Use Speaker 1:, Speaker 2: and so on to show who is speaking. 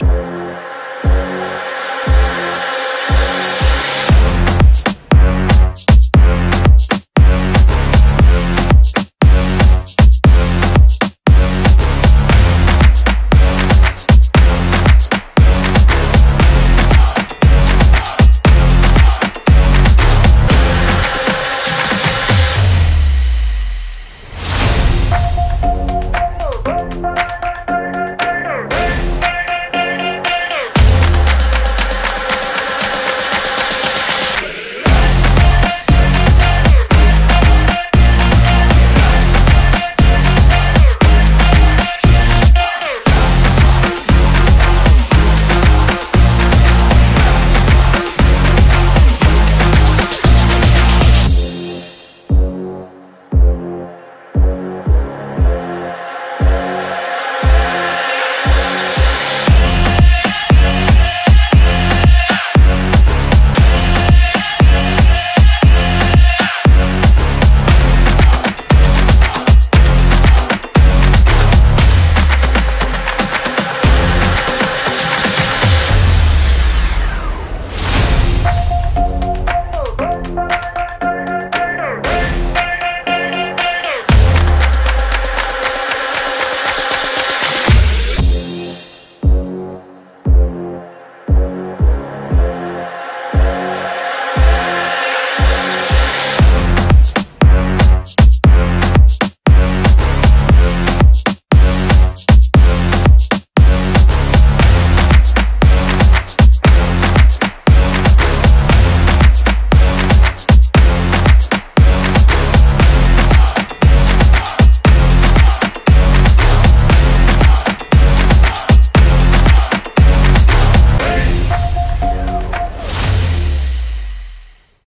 Speaker 1: Show.